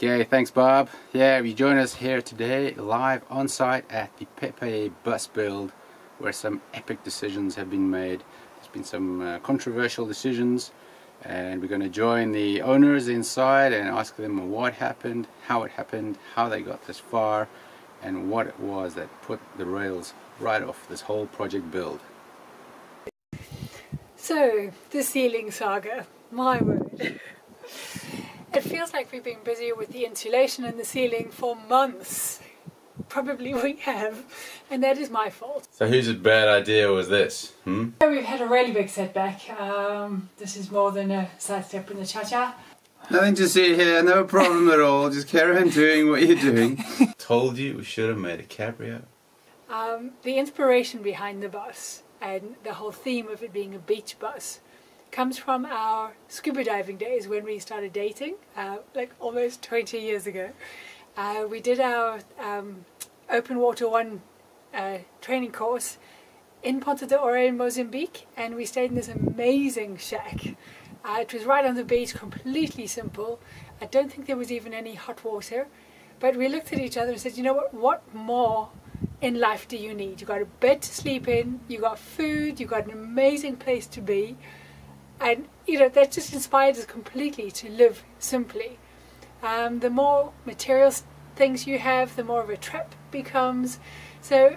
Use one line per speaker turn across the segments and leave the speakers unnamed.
Okay, thanks Bob. Yeah, you join us here today live on site at the Pepe bus build where some epic decisions have been made. There's been some uh, controversial decisions and we're going to join the owners inside and ask them what happened, how it happened, how they got this far and what it was that put the rails right off this whole project build.
So, the ceiling saga, my word. It feels like we've been busy with the insulation and the ceiling for months. Probably we have, and that is my fault.
So whose bad idea was this? Hmm?
We've had a really big setback. Um, this is more than a sidestep in the cha-cha.
Nothing to see here, no problem at all. Just carry on doing what you're doing. Told you we should have made a cabrio.
Um, the inspiration behind the bus and the whole theme of it being a beach bus comes from our scuba diving days when we started dating, uh, like almost 20 years ago. Uh, we did our um, open water one uh, training course in Ponta do Ouro in Mozambique and we stayed in this amazing shack. Uh, it was right on the beach, completely simple. I don't think there was even any hot water. But we looked at each other and said, you know what, what more in life do you need? You've got a bed to sleep in, you've got food, you've got an amazing place to be and you know that just inspired us completely to live simply. Um, the more material things you have, the more of a trap becomes. So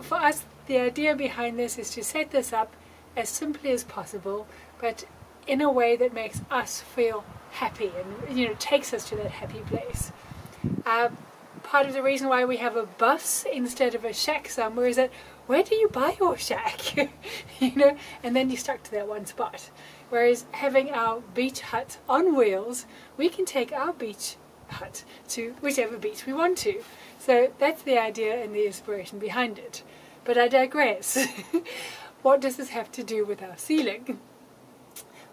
for us, the idea behind this is to set this up as simply as possible, but in a way that makes us feel happy and you know takes us to that happy place. Uh, part of the reason why we have a bus instead of a shack somewhere is that where do you buy your shack? you know, and then you're stuck to that one spot. Whereas having our beach hut on wheels, we can take our beach hut to whichever beach we want to. So that's the idea and the inspiration behind it. But I digress. what does this have to do with our ceiling?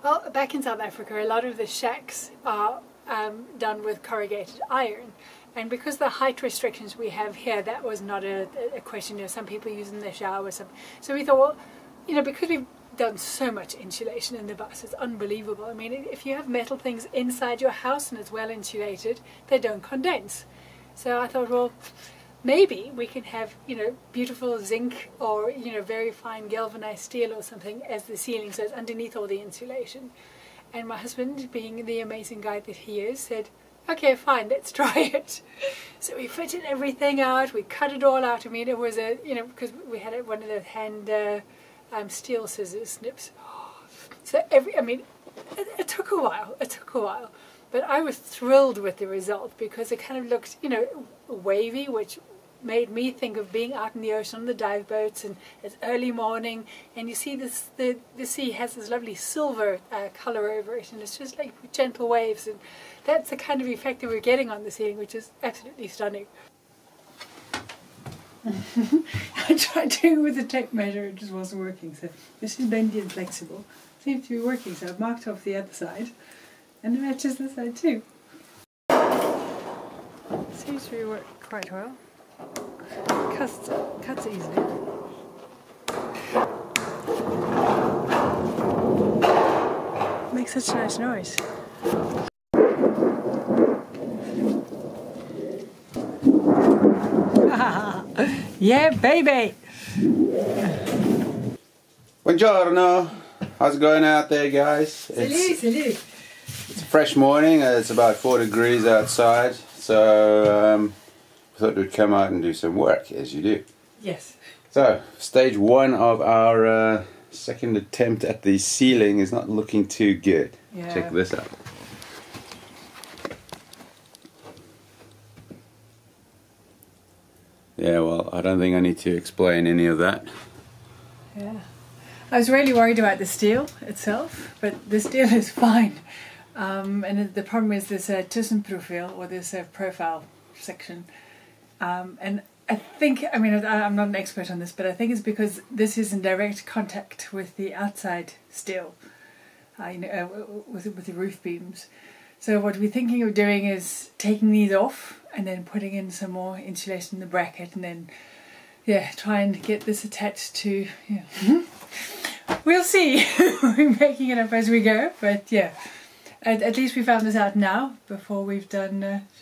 Well, back in South Africa, a lot of the shacks are um, done with corrugated iron. And because the height restrictions we have here, that was not a, a question. You know, some people use in the shower. Some, so we thought, well, you know, because we've done so much insulation in the bus. It's unbelievable. I mean, if you have metal things inside your house and it's well insulated, they don't condense. So I thought, well, maybe we can have, you know, beautiful zinc or, you know, very fine galvanized steel or something as the ceiling, so it's underneath all the insulation. And my husband, being the amazing guy that he is, said, okay, fine, let's try it. So we fitted everything out, we cut it all out. I mean, it was a, you know, because we had one of those hand... Uh, um, steel scissors snips. So every, I mean, it, it, took a while, it took a while. But I was thrilled with the result because it kind of looked, you know, wavy, which made me think of being out in the ocean on the dive boats and it's early morning and you see this the, the sea has this lovely silver uh, color over it and it's just like gentle waves and that's the kind of effect that we're getting on the ceiling which is absolutely stunning. I tried doing it with a tape measure, it just wasn't working. So this is bendy and flexible. Seems to be working, so I've marked off the other side. And it matches this side too. Seems to be working quite well. Cuts, cuts easily. Makes such a nice noise. yeah, baby.
Buongiorno. How's it going out there, guys?
Salut, it's, salut.
It's a fresh morning. It's about four degrees outside, so um, I thought we'd come out and do some work, as you do.
Yes.
So, stage one of our uh, second attempt at the ceiling is not looking too good.
Yeah.
Check this out. Yeah, well, I don't think I need to explain any of that.
Yeah. I was really worried about the steel itself, but the steel is fine. Um, and the problem is this uh, tussenprofiel, or this uh, profile section. Um, and I think, I mean, I'm not an expert on this, but I think it's because this is in direct contact with the outside steel, uh, you know, uh, with, with the roof beams. So what we're thinking of doing is taking these off and then putting in some more insulation in the bracket and then yeah try and get this attached to yeah. we'll see we're making it up as we go but yeah at, at least we found this out now before we've done uh,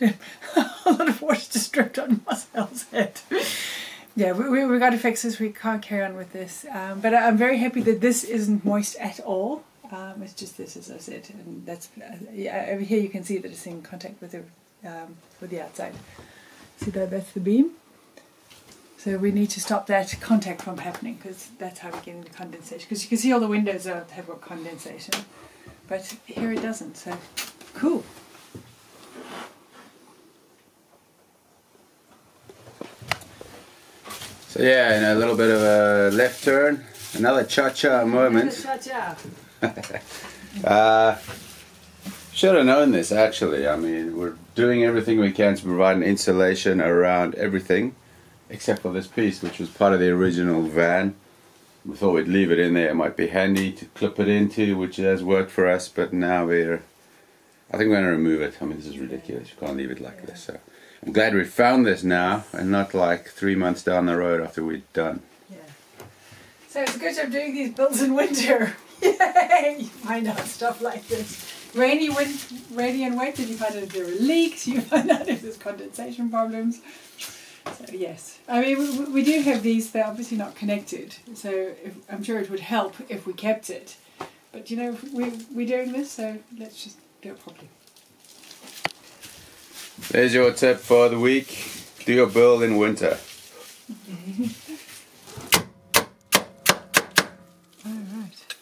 a lot of water just dripped on Marcel's head. yeah, we, we, we got to fix this. We can't carry on with this. Um, but I'm very happy that this isn't moist at all. Um, it's just this, as I said, and that's uh, yeah. Over here you can see that it's in contact with the um, with the outside. See that? That's the beam. So we need to stop that contact from happening because that's how we get into condensation. Because you can see all the windows are, have got condensation, but here it doesn't. So cool.
So yeah, and a little bit of a left turn, another cha-cha moment.
Cha-cha.
Uh, should have known this actually. I mean, we're doing everything we can to provide an insulation around everything except for this piece, which was part of the original van. We thought we'd leave it in there. It might be handy to clip it into, which has worked for us, but now we're. I think we're going to remove it. I mean, this is ridiculous. You can't leave it like this. So I'm glad we found this now and not like three months down the road after we're done.
Yeah. So it's a good job doing these builds in winter. Yay! You find out stuff like this. Rainy, wind, rainy and wet, and you find out if there are leaks. You find out if there's condensation problems. So yes, I mean we, we do have these. They're obviously not connected, so if, I'm sure it would help if we kept it. But you know we we're doing this, so let's just do it properly.
There's your tip for the week. Do your build in winter.
All right.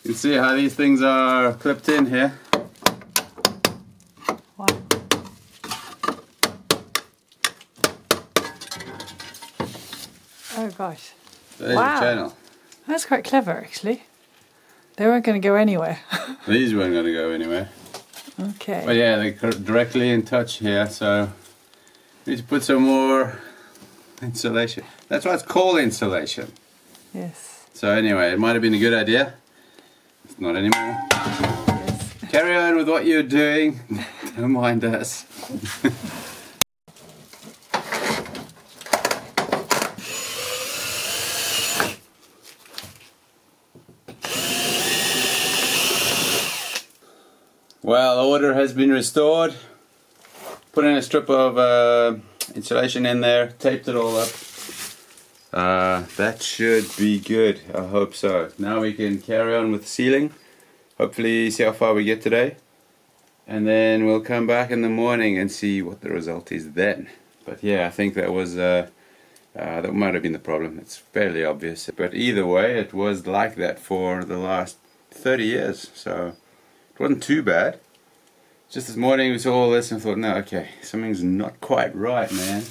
You can see how these things are clipped in here.
Wow. Oh gosh,
There's
Wow. that's quite clever actually. They weren't going to go anywhere.
These weren't going to go anywhere.
okay.
But yeah, they're directly in touch here, so need to put some more insulation. That's why it's called insulation.
Yes.
So anyway, it might have been a good idea. Not anymore.
Yes.
Carry on with what you're doing. Don't mind us. Well, order has been restored. Put in a strip of uh, insulation in there, taped it all up. Uh, that should be good. I hope so. Now we can carry on with the ceiling. Hopefully, see how far we get today. And then we'll come back in the morning and see what the result is then. But yeah, I think that was uh, uh, that might have been the problem. It's fairly obvious. But either way, it was like that for the last 30 years. So it wasn't too bad. Just this morning we saw all this and thought, no, okay, something's not quite right, man.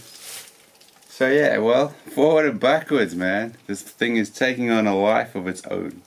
So yeah, well, forward and backwards, man. This thing is taking on a life of its own.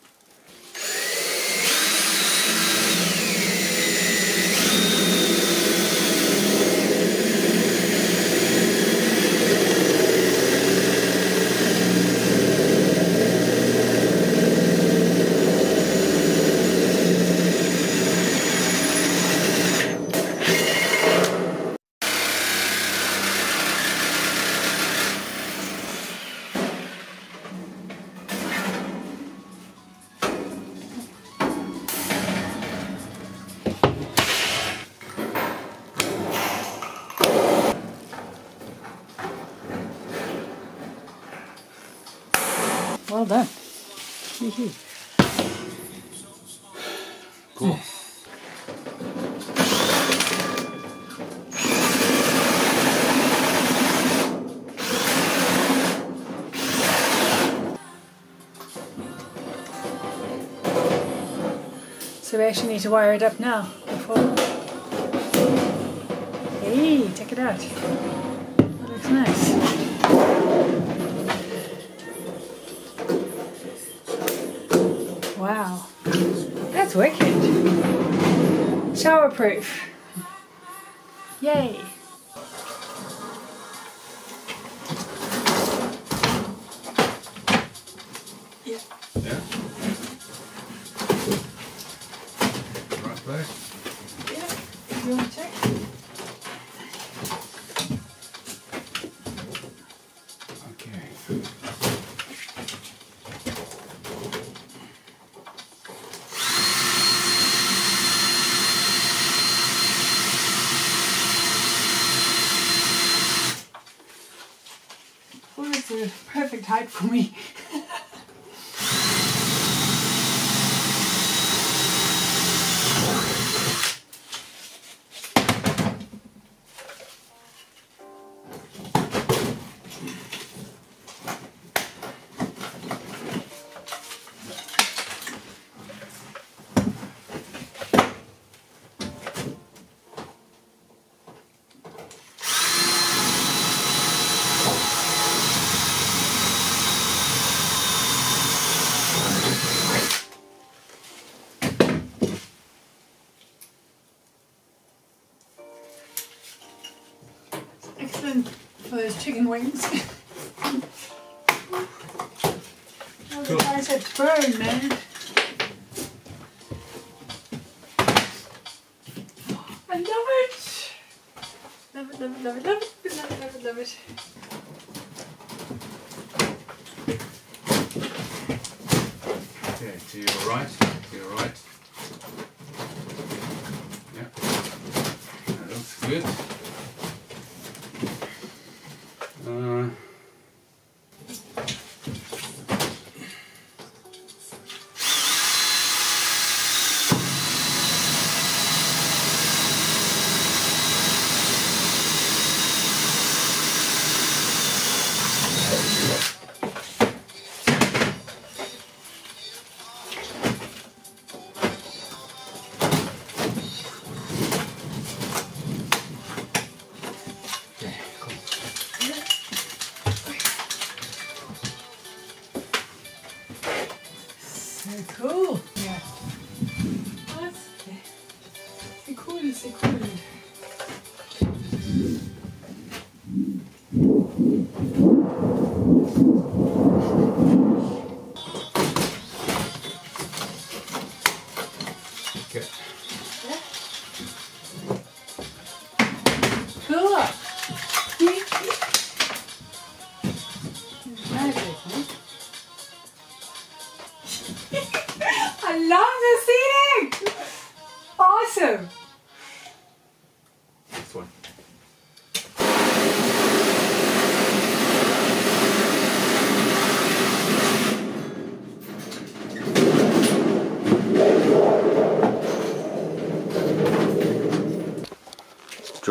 Well done. Hee-hee.
Cool.
So we actually need to wire it up now before. Hey, check it out. That looks nice. Wow, that's wicked. Showerproof. Yay.
Yeah. Right place.
Yeah, you want to check?
Okay.
the perfect height for me. Excellent for those chicken wings. oh, the guys had burn, man. I love it. Love it, love it, love it, love it, love it, love it, love it.
Okay, to your right, to your right. Yeah, that looks good.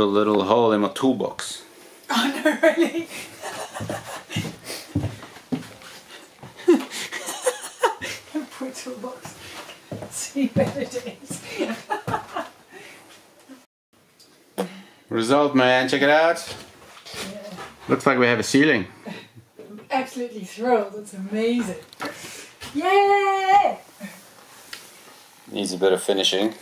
A little hole in my toolbox.
Oh no, really? Poor toolbox. See better days.
Result, man. Check it out.
Yeah.
Looks like we have a ceiling.
Absolutely thrilled. It's amazing. Yay!
Needs a bit of finishing.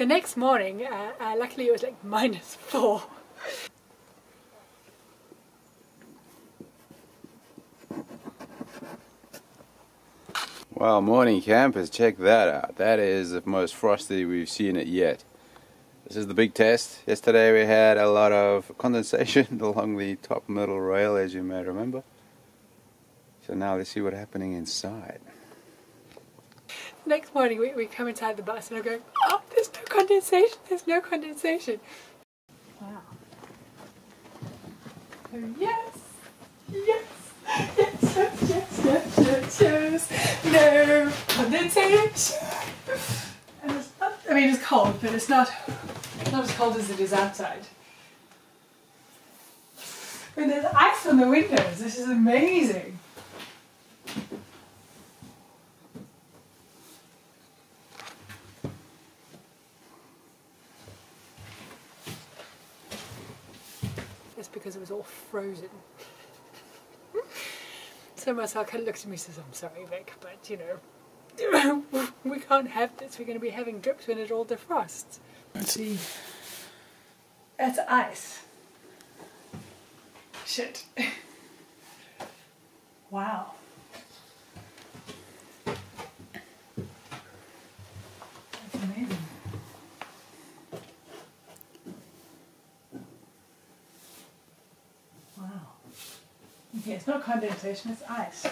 The next morning, uh, uh, luckily it was like minus four.
Wow, morning campers, check that out. That is the most frosty we've seen it yet. This is the big test. Yesterday we had a lot of condensation along the top middle rail, as you may remember. So now let's see what's happening inside.
Next morning, we, we come inside the bus and I'm going, oh, condensation. There's no condensation. Wow. Yes, yes, yes, yes, yes, yes, yes, yes. No condensation. And it's not, I mean, it's cold, but it's not not as cold as it is outside. And there's ice on the windows. This is amazing. Because it was all frozen. Hmm? so Marcel kind of looks at me and says, I'm sorry, Vic, but you know, we can't have this. We're going to be having drips when it all defrosts. Let's see, that's ice. Shit. wow. That's amazing. Wow. Not condensation, it's ice.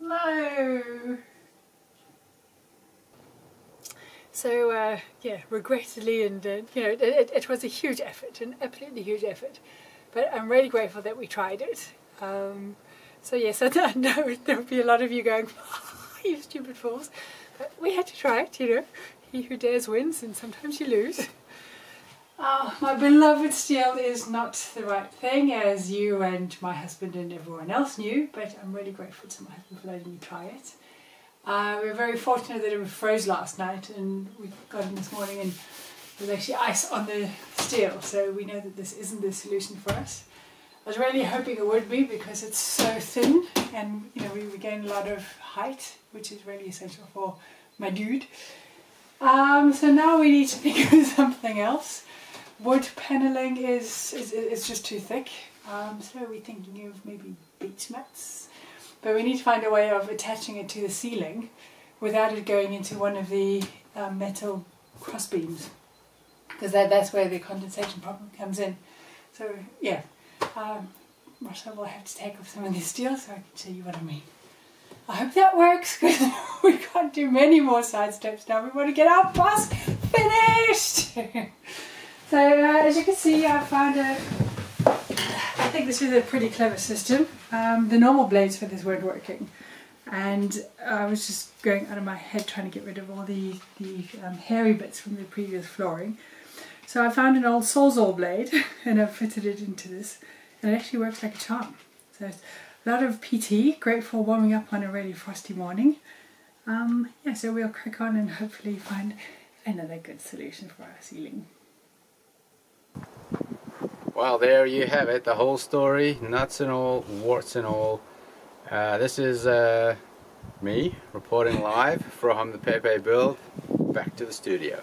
No. So uh, yeah, regrettably, and uh, you know, it, it, it, was a huge effort, an absolutely huge effort. But I'm really grateful that we tried it. Um, so yes, I know there will be a lot of you going, oh, "You stupid fools," but we had to try it. You know, he who dares wins, and sometimes you lose. Oh, my beloved steel is not the right thing, as you and my husband and everyone else knew, but I'm really grateful to my husband for letting me try it. Uh, we were very fortunate that it froze last night and we got in this morning and there's actually ice on the steel, so we know that this isn't the solution for us. I was really hoping it would be because it's so thin and you know we, we gain a lot of height, which is really essential for my dude. Um, so now we need to think of something else. Wood paneling is, is, is just too thick, um, so we're thinking of maybe beech mats. But we need to find a way of attaching it to the ceiling without it going into one of the um, metal cross beams because that, that's where the condensation problem comes in. So yeah, um, Marcel will have to take off some of the steel so I can show you what I mean. I hope that works because we can't do many more side steps now. We want to get our bus finished. So uh, as you can see I found a, I think this is a pretty clever system. Um, the normal blades for this weren't working and I was just going out of my head trying to get rid of all the, the um, hairy bits from the previous flooring. So I found an old Sawzall blade and I've fitted it into this and it actually works like a charm. So a lot of PT, great for warming up on a really frosty morning. Um, yeah, so we'll crack on and hopefully find another good solution for our ceiling.
Well, there you have it, the whole story, nuts and all, warts and all. Uh, this is uh, me reporting live from the Pepe build. Back to the studio.